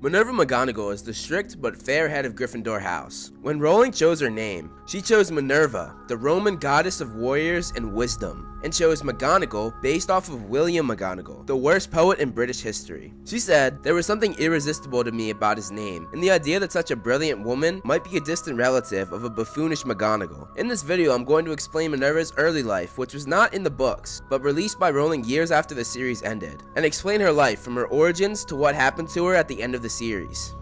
Minerva McGonagall is the strict but fair head of Gryffindor House. When Rowling chose her name, she chose Minerva, the Roman goddess of warriors and wisdom, and chose McGonagall based off of William McGonagall, the worst poet in British history. She said, There was something irresistible to me about his name, and the idea that such a brilliant woman might be a distant relative of a buffoonish McGonagall. In this video, I'm going to explain Minerva's early life, which was not in the books, but released by Rowling years after the series ended, and explain her life from her origins to what happened to her at the end of the series.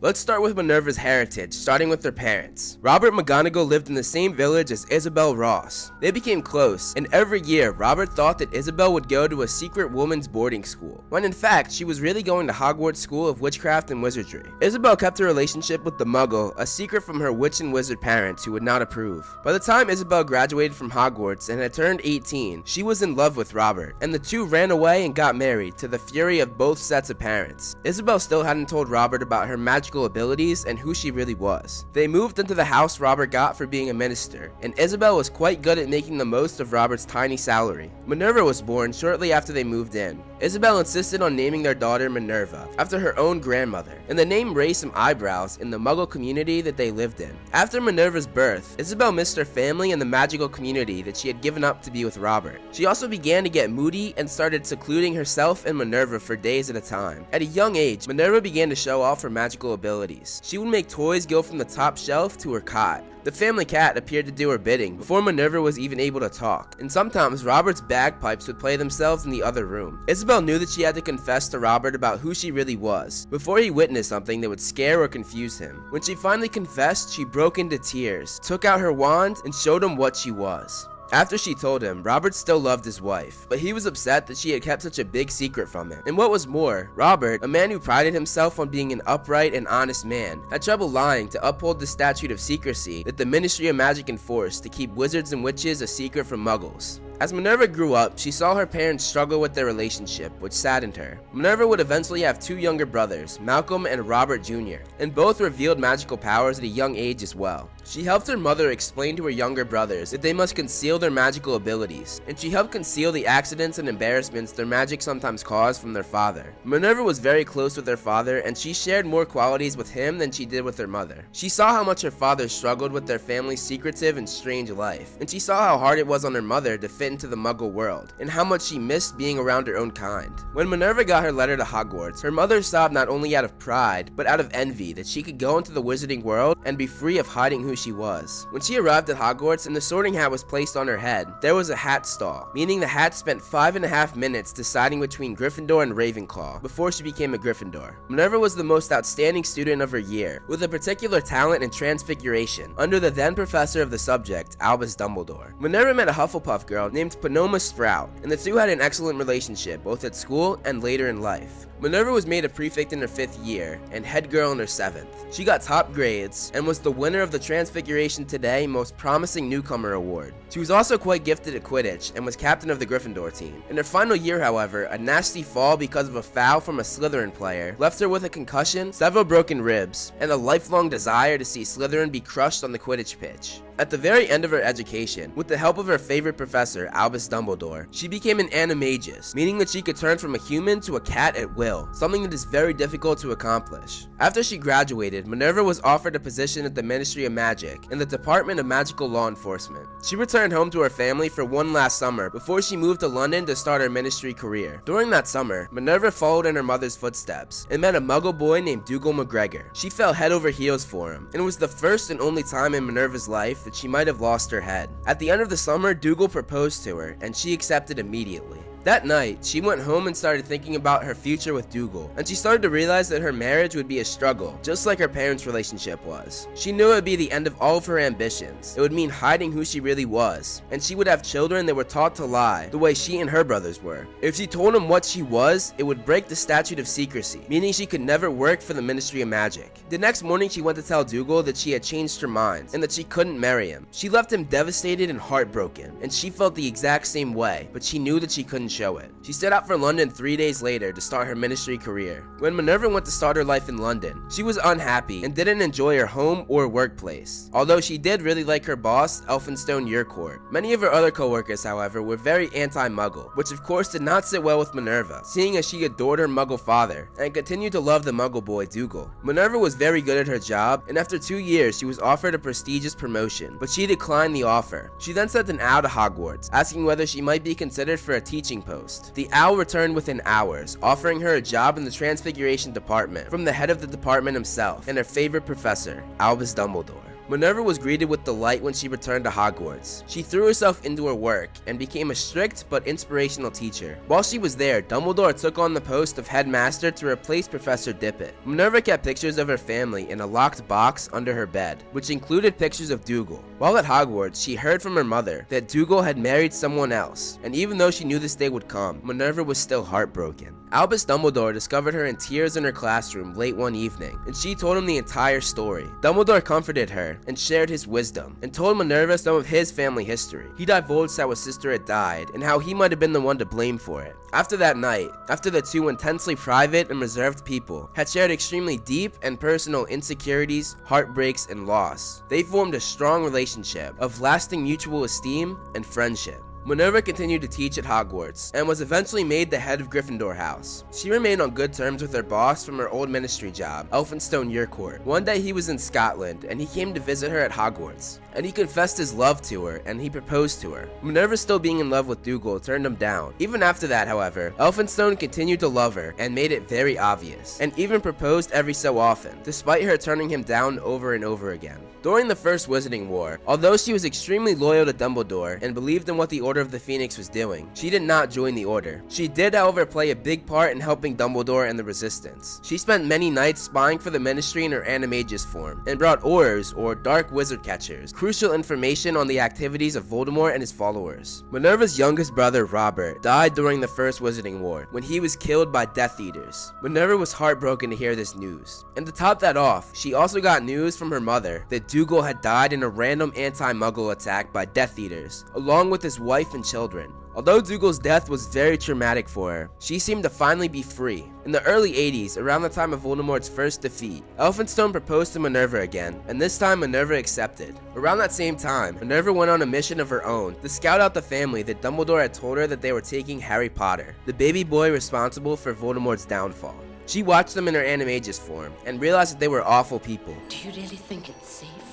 Let's start with Minerva's heritage, starting with their parents. Robert McGonagall lived in the same village as Isabel Ross. They became close, and every year, Robert thought that Isabel would go to a secret woman's boarding school, when in fact, she was really going to Hogwarts School of Witchcraft and Wizardry. Isabel kept her relationship with the Muggle a secret from her witch and wizard parents who would not approve. By the time Isabel graduated from Hogwarts and had turned 18, she was in love with Robert, and the two ran away and got married to the fury of both sets of parents. Isabel still hadn't told Robert about her magic magical abilities and who she really was. They moved into the house Robert got for being a minister, and Isabel was quite good at making the most of Robert's tiny salary. Minerva was born shortly after they moved in. Isabel insisted on naming their daughter Minerva, after her own grandmother, and the name raised some eyebrows in the muggle community that they lived in. After Minerva's birth, Isabel missed her family and the magical community that she had given up to be with Robert. She also began to get moody and started secluding herself and Minerva for days at a time. At a young age, Minerva began to show off her magical abilities. She would make toys go from the top shelf to her cot. The family cat appeared to do her bidding before Minerva was even able to talk, and sometimes Robert's bagpipes would play themselves in the other room. Isabel knew that she had to confess to Robert about who she really was, before he witnessed something that would scare or confuse him. When she finally confessed, she broke into tears, took out her wand, and showed him what she was. After she told him, Robert still loved his wife, but he was upset that she had kept such a big secret from him. And what was more, Robert, a man who prided himself on being an upright and honest man, had trouble lying to uphold the statute of secrecy that the Ministry of Magic enforced to keep wizards and witches a secret from muggles. As Minerva grew up, she saw her parents struggle with their relationship, which saddened her. Minerva would eventually have two younger brothers, Malcolm and Robert Jr., and both revealed magical powers at a young age as well. She helped her mother explain to her younger brothers that they must conceal their magical abilities, and she helped conceal the accidents and embarrassments their magic sometimes caused from their father. Minerva was very close with her father, and she shared more qualities with him than she did with her mother. She saw how much her father struggled with their family's secretive and strange life, and she saw how hard it was on her mother to fit into the muggle world, and how much she missed being around her own kind. When Minerva got her letter to Hogwarts, her mother sobbed not only out of pride, but out of envy that she could go into the wizarding world and be free of hiding who she was. When she arrived at Hogwarts and the sorting hat was placed on her head, there was a hat stall, meaning the hat spent five and a half minutes deciding between Gryffindor and Ravenclaw before she became a Gryffindor. Minerva was the most outstanding student of her year, with a particular talent in transfiguration, under the then professor of the subject, Albus Dumbledore. Minerva met a Hufflepuff girl named Pomona Sprout, and the two had an excellent relationship both at school and later in life. Minerva was made a prefect in her fifth year and head girl in her seventh. She got top grades and was the winner of the Transfiguration Today Most Promising Newcomer Award. She was also quite gifted at Quidditch and was captain of the Gryffindor team. In her final year, however, a nasty fall because of a foul from a Slytherin player left her with a concussion, several broken ribs, and a lifelong desire to see Slytherin be crushed on the Quidditch pitch. At the very end of her education, with the help of her favorite professor, Albus Dumbledore, she became an animagus, meaning that she could turn from a human to a cat at will, something that is very difficult to accomplish. After she graduated, Minerva was offered a position at the Ministry of Magic in the Department of Magical Law Enforcement. She returned home to her family for one last summer before she moved to London to start her ministry career. During that summer, Minerva followed in her mother's footsteps and met a muggle boy named Dougal McGregor. She fell head over heels for him, and it was the first and only time in Minerva's life that she might have lost her head. At the end of the summer, Dougal proposed to her, and she accepted immediately. That night, she went home and started thinking about her future with Dougal, and she started to realize that her marriage would be a struggle, just like her parents' relationship was. She knew it would be the end of all of her ambitions. It would mean hiding who she really was, and she would have children that were taught to lie, the way she and her brothers were. If she told them what she was, it would break the statute of secrecy, meaning she could never work for the Ministry of Magic. The next morning, she went to tell Dougal that she had changed her mind, and that she couldn't marry him. She left him devastated and heartbroken, and she felt the exact same way, but she knew that she couldn't didn't show it. She set out for London three days later to start her ministry career. When Minerva went to start her life in London, she was unhappy and didn't enjoy her home or workplace. Although she did really like her boss, Elphinstone Urquhart. Many of her other co-workers, however, were very anti-Muggle, which of course did not sit well with Minerva, seeing as she adored her Muggle father and continued to love the Muggle boy Dougal. Minerva was very good at her job, and after two years, she was offered a prestigious promotion, but she declined the offer. She then sent an owl to Hogwarts, asking whether she might be considered for a teaching post. The owl returned within hours, offering her a job in the Transfiguration department from the head of the department himself and her favorite professor, Albus Dumbledore. Minerva was greeted with delight when she returned to Hogwarts. She threw herself into her work and became a strict but inspirational teacher. While she was there, Dumbledore took on the post of headmaster to replace Professor Dippet. Minerva kept pictures of her family in a locked box under her bed, which included pictures of Dougal. While at Hogwarts, she heard from her mother that Dougal had married someone else, and even though she knew this day would come, Minerva was still heartbroken. Albus Dumbledore discovered her in tears in her classroom late one evening, and she told him the entire story. Dumbledore comforted her and shared his wisdom, and told Minerva some of his family history. He divulged how his sister had died, and how he might have been the one to blame for it. After that night, after the two intensely private and reserved people had shared extremely deep and personal insecurities, heartbreaks, and loss, they formed a strong relationship of lasting mutual esteem and friendship. Minerva continued to teach at Hogwarts, and was eventually made the head of Gryffindor House. She remained on good terms with her boss from her old ministry job, Elphinstone Urquhart. One day he was in Scotland, and he came to visit her at Hogwarts, and he confessed his love to her, and he proposed to her. Minerva still being in love with Dougal turned him down. Even after that, however, Elphinstone continued to love her, and made it very obvious, and even proposed every so often, despite her turning him down over and over again. During the First Wizarding War, although she was extremely loyal to Dumbledore and believed in what the Order of the Phoenix was doing, she did not join the Order. She did, however, play a big part in helping Dumbledore and the Resistance. She spent many nights spying for the Ministry in her Animagus form, and brought Aurors, or Dark Wizard Catchers, crucial information on the activities of Voldemort and his followers. Minerva's youngest brother, Robert, died during the First Wizarding War, when he was killed by Death Eaters. Minerva was heartbroken to hear this news. And to top that off, she also got news from her mother that Dougal had died in a random anti-muggle attack by Death Eaters, along with his wife and children. Although Dougal's death was very traumatic for her, she seemed to finally be free. In the early 80s, around the time of Voldemort's first defeat, Elphinstone proposed to Minerva again, and this time Minerva accepted. Around that same time, Minerva went on a mission of her own to scout out the family that Dumbledore had told her that they were taking Harry Potter, the baby boy responsible for Voldemort's downfall. She watched them in her animagus form and realized that they were awful people. Do you really think it's safe?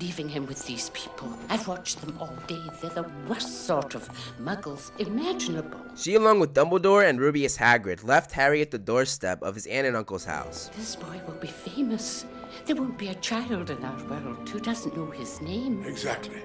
Leaving him with these people. I've watched them all day. They're the worst sort of muggles imaginable. She, along with Dumbledore and Rubeus Hagrid, left Harry at the doorstep of his aunt and uncle's house. This boy will be famous. There won't be a child in our world who doesn't know his name. Exactly.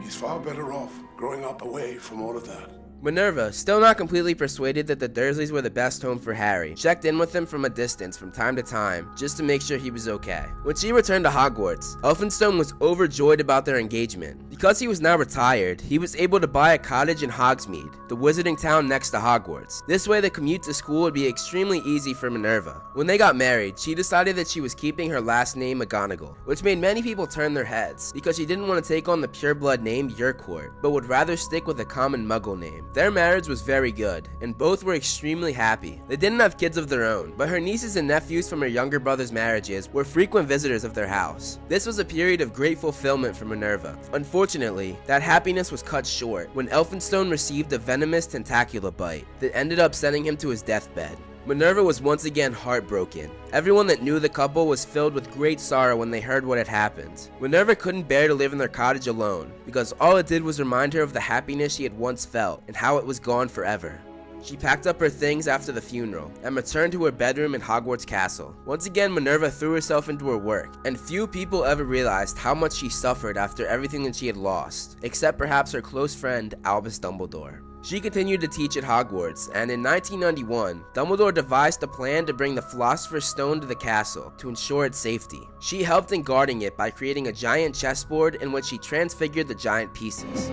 He's far better off growing up away from all of that. Minerva, still not completely persuaded that the Dursleys were the best home for Harry, checked in with him from a distance from time to time, just to make sure he was okay. When she returned to Hogwarts, Elphinstone was overjoyed about their engagement. Because he was now retired, he was able to buy a cottage in Hogsmeade, the wizarding town next to Hogwarts. This way the commute to school would be extremely easy for Minerva. When they got married, she decided that she was keeping her last name McGonagall, which made many people turn their heads, because she didn't want to take on the pureblood name Urquhart, but would rather stick with a common muggle name. Their marriage was very good, and both were extremely happy. They didn't have kids of their own, but her nieces and nephews from her younger brother's marriages were frequent visitors of their house. This was a period of great fulfillment for Minerva. Unfortunately, that happiness was cut short when Elphinstone received a venomous tentacula bite that ended up sending him to his deathbed. Minerva was once again heartbroken. Everyone that knew the couple was filled with great sorrow when they heard what had happened. Minerva couldn't bear to live in their cottage alone, because all it did was remind her of the happiness she had once felt and how it was gone forever. She packed up her things after the funeral and returned to her bedroom in Hogwarts Castle. Once again, Minerva threw herself into her work, and few people ever realized how much she suffered after everything that she had lost, except perhaps her close friend Albus Dumbledore. She continued to teach at Hogwarts, and in 1991, Dumbledore devised a plan to bring the Philosopher's Stone to the castle to ensure its safety. She helped in guarding it by creating a giant chessboard in which she transfigured the giant pieces.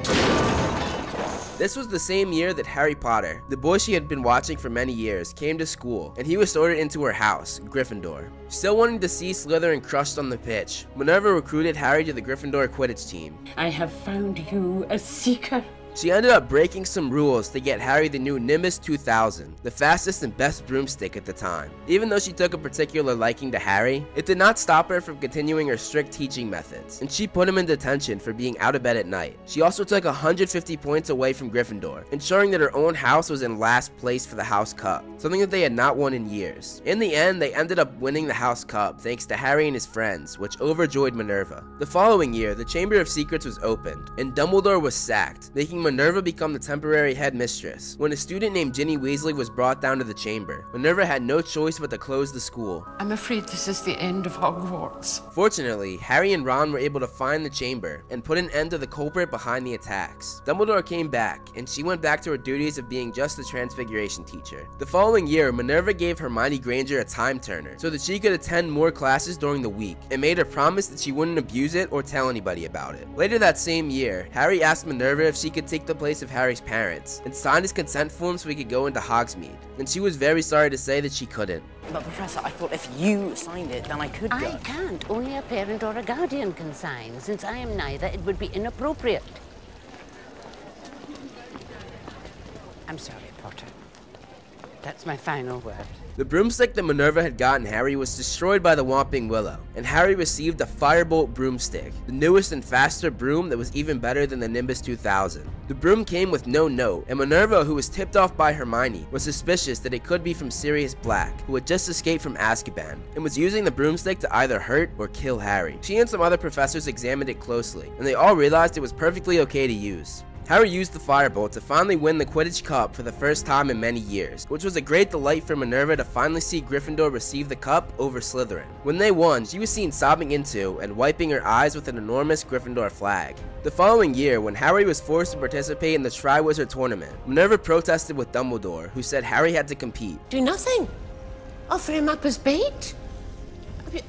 This was the same year that Harry Potter, the boy she had been watching for many years, came to school, and he was sorted into her house, Gryffindor. Still wanting to see Slytherin crushed on the pitch, Minerva recruited Harry to the Gryffindor Quidditch team. I have found you a seeker. She ended up breaking some rules to get Harry the new Nimbus 2000, the fastest and best broomstick at the time. Even though she took a particular liking to Harry, it did not stop her from continuing her strict teaching methods, and she put him in detention for being out of bed at night. She also took 150 points away from Gryffindor, ensuring that her own house was in last place for the House Cup, something that they had not won in years. In the end, they ended up winning the House Cup thanks to Harry and his friends, which overjoyed Minerva. The following year, the Chamber of Secrets was opened, and Dumbledore was sacked, making Minerva become the temporary headmistress. When a student named Ginny Weasley was brought down to the chamber, Minerva had no choice but to close the school. I'm afraid this is the end of Hogwarts. Fortunately, Harry and Ron were able to find the chamber and put an end to the culprit behind the attacks. Dumbledore came back, and she went back to her duties of being just a transfiguration teacher. The following year, Minerva gave Hermione Granger a time turner so that she could attend more classes during the week and made her promise that she wouldn't abuse it or tell anybody about it. Later that same year, Harry asked Minerva if she could take the place of Harry's parents and signed his consent form so he could go into Hogsmeade, and she was very sorry to say that she couldn't. But Professor, I thought if you signed it, then I could go. I can't. Only a parent or a guardian can sign. Since I am neither, it would be inappropriate. I'm sorry, Potter. That's my final word. The broomstick that Minerva had gotten Harry was destroyed by the Whomping Willow, and Harry received a Firebolt broomstick, the newest and faster broom that was even better than the Nimbus 2000. The broom came with no note, and Minerva, who was tipped off by Hermione, was suspicious that it could be from Sirius Black, who had just escaped from Azkaban, and was using the broomstick to either hurt or kill Harry. She and some other professors examined it closely, and they all realized it was perfectly okay to use. Harry used the Firebolt to finally win the Quidditch Cup for the first time in many years, which was a great delight for Minerva to finally see Gryffindor receive the cup over Slytherin. When they won, she was seen sobbing into and wiping her eyes with an enormous Gryffindor flag. The following year, when Harry was forced to participate in the Triwizard Tournament, Minerva protested with Dumbledore, who said Harry had to compete. Do nothing. Offer him up as bait.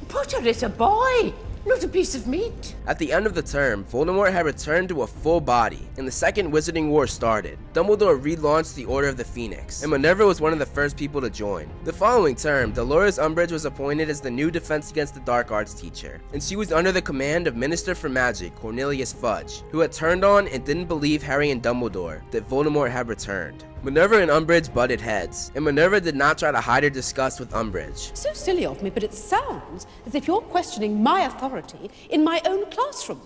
Potter is a boy, not a piece of meat. At the end of the term, Voldemort had returned to a full body, and the Second Wizarding War started. Dumbledore relaunched the Order of the Phoenix, and Minerva was one of the first people to join. The following term, Dolores Umbridge was appointed as the new Defense Against the Dark Arts teacher, and she was under the command of Minister for Magic, Cornelius Fudge, who had turned on and didn't believe Harry and Dumbledore that Voldemort had returned. Minerva and Umbridge butted heads, and Minerva did not try to hide her disgust with Umbridge. So silly of me, but it sounds as if you're questioning my authority in my own classroom.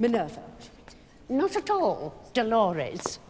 Minerva. Not at all, Dolores.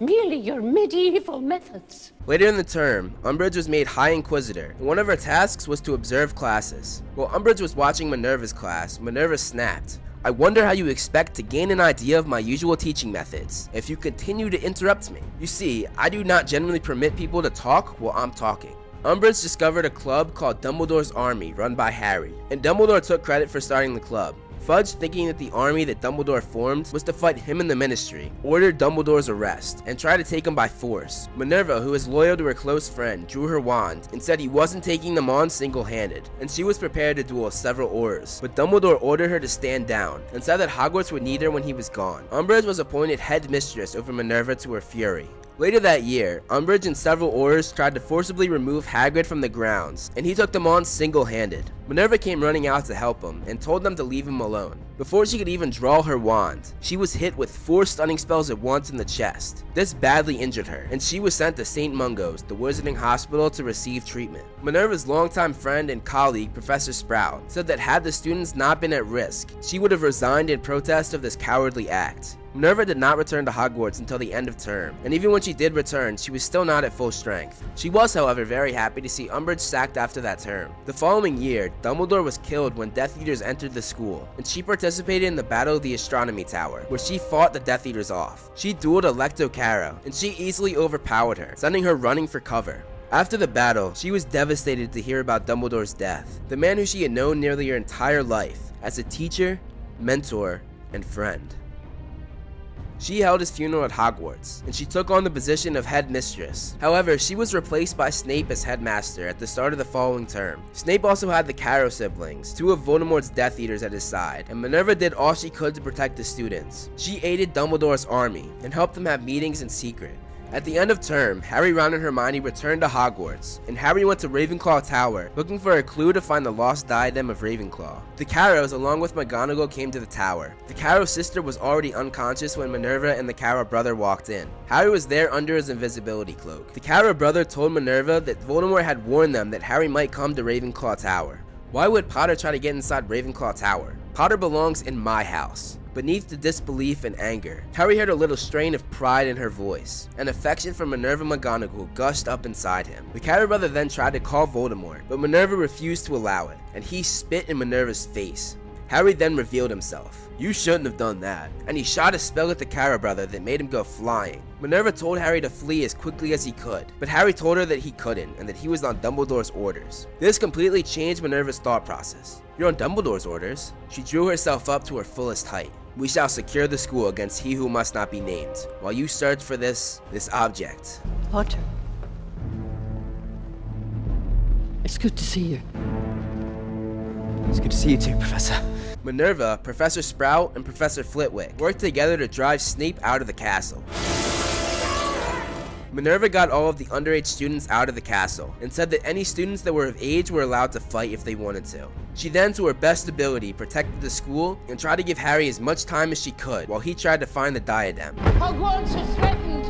Merely your medieval methods. Later in the term, Umbridge was made High Inquisitor, and one of her tasks was to observe classes. While Umbridge was watching Minerva's class, Minerva snapped. I wonder how you expect to gain an idea of my usual teaching methods if you continue to interrupt me. You see, I do not generally permit people to talk while I'm talking. Umbridge discovered a club called Dumbledore's Army run by Harry, and Dumbledore took credit for starting the club. Fudge, thinking that the army that Dumbledore formed was to fight him in the Ministry, ordered Dumbledore's arrest and tried to take him by force. Minerva, who is loyal to her close friend, drew her wand and said he wasn't taking them on single-handed, and she was prepared to duel several Aurors. But Dumbledore ordered her to stand down and said that Hogwarts would need her when he was gone. Umbridge was appointed headmistress over Minerva to her fury. Later that year, Umbridge and several Aurors tried to forcibly remove Hagrid from the grounds, and he took them on single-handed. Minerva came running out to help him, and told them to leave him alone. Before she could even draw her wand, she was hit with four stunning spells at once in the chest. This badly injured her, and she was sent to St. Mungo's, the wizarding hospital, to receive treatment. Minerva's longtime friend and colleague, Professor Sprout, said that had the students not been at risk, she would have resigned in protest of this cowardly act. Minerva did not return to Hogwarts until the end of term, and even when she did return, she was still not at full strength. She was, however, very happy to see Umbridge sacked after that term. The following year, Dumbledore was killed when Death Eaters entered the school, and she participated in the Battle of the Astronomy Tower, where she fought the Death Eaters off. She dueled Alecto Carrow, and she easily overpowered her, sending her running for cover. After the battle, she was devastated to hear about Dumbledore's death, the man who she had known nearly her entire life, as a teacher, mentor, and friend. She held his funeral at Hogwarts, and she took on the position of headmistress. However, she was replaced by Snape as headmaster at the start of the following term. Snape also had the Carrow siblings, two of Voldemort's Death Eaters at his side, and Minerva did all she could to protect the students. She aided Dumbledore's army, and helped them have meetings in secret. At the end of term, Harry, Ron, and Hermione returned to Hogwarts, and Harry went to Ravenclaw Tower looking for a clue to find the lost diadem of Ravenclaw. The Carrows, along with McGonagall, came to the tower. The Carrow sister was already unconscious when Minerva and the Carrow brother walked in. Harry was there under his invisibility cloak. The Carrow brother told Minerva that Voldemort had warned them that Harry might come to Ravenclaw Tower. Why would Potter try to get inside Ravenclaw Tower? Potter belongs in my house. Beneath the disbelief and anger, Harry heard a little strain of pride in her voice. An affection for Minerva McGonagall gushed up inside him. The Carrow brother then tried to call Voldemort, but Minerva refused to allow it, and he spit in Minerva's face. Harry then revealed himself. You shouldn't have done that. And he shot a spell at the Carrow brother that made him go flying. Minerva told Harry to flee as quickly as he could, but Harry told her that he couldn't and that he was on Dumbledore's orders. This completely changed Minerva's thought process. You're on Dumbledore's orders? She drew herself up to her fullest height. We shall secure the school against he who must not be named, while you search for this, this object. Potter. It's good to see you. It's good to see you too, Professor. Minerva, Professor Sprout, and Professor Flitwick worked together to drive Snape out of the castle. Minerva got all of the underage students out of the castle, and said that any students that were of age were allowed to fight if they wanted to. She then, to her best ability, protected the school and tried to give Harry as much time as she could while he tried to find the diadem. Hogwarts is threatened.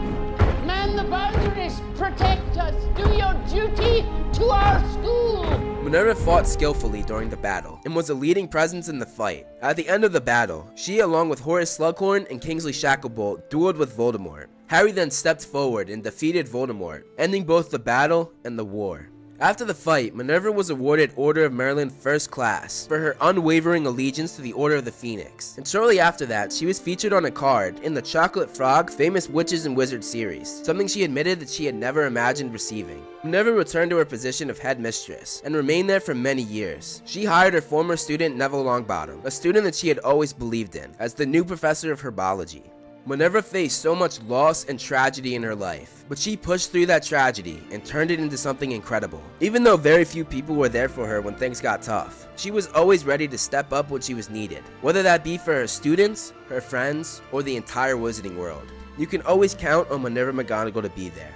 Man the boundaries. Protect us. Do your duty to our school. Minerva fought skillfully during the battle and was a leading presence in the fight. At the end of the battle, she along with Horace Slughorn and Kingsley Shacklebolt dueled with Voldemort. Harry then stepped forward and defeated Voldemort, ending both the battle and the war. After the fight, Minerva was awarded Order of Merlin First Class for her unwavering allegiance to the Order of the Phoenix. And shortly after that, she was featured on a card in the Chocolate Frog Famous Witches and Wizards series, something she admitted that she had never imagined receiving. Minerva returned to her position of headmistress and remained there for many years. She hired her former student Neville Longbottom, a student that she had always believed in, as the new professor of herbology. Minerva faced so much loss and tragedy in her life, but she pushed through that tragedy and turned it into something incredible. Even though very few people were there for her when things got tough, she was always ready to step up when she was needed, whether that be for her students, her friends, or the entire wizarding world. You can always count on Minerva McGonagall to be there.